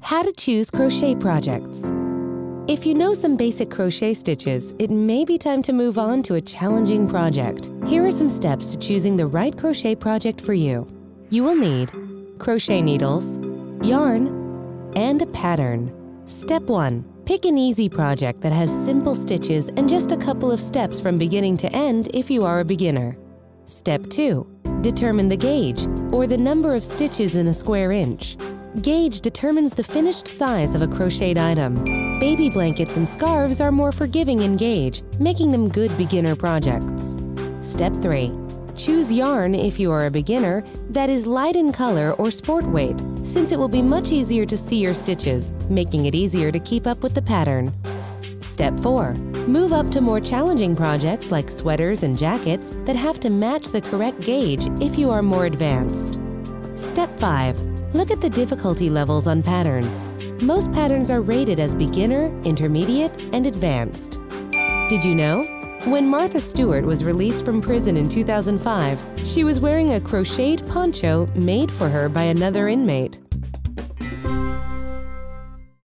How to choose crochet projects. If you know some basic crochet stitches, it may be time to move on to a challenging project. Here are some steps to choosing the right crochet project for you. You will need crochet needles, yarn, and a pattern. Step 1. Pick an easy project that has simple stitches and just a couple of steps from beginning to end if you are a beginner. Step 2. Determine the gauge, or the number of stitches in a square inch. Gauge determines the finished size of a crocheted item. Baby blankets and scarves are more forgiving in gauge, making them good beginner projects. Step 3. Choose yarn if you are a beginner that is light in color or sport weight, since it will be much easier to see your stitches, making it easier to keep up with the pattern. Step 4. Move up to more challenging projects like sweaters and jackets that have to match the correct gauge if you are more advanced. Step 5. Look at the difficulty levels on patterns. Most patterns are rated as beginner, intermediate, and advanced. Did you know? When Martha Stewart was released from prison in 2005, she was wearing a crocheted poncho made for her by another inmate.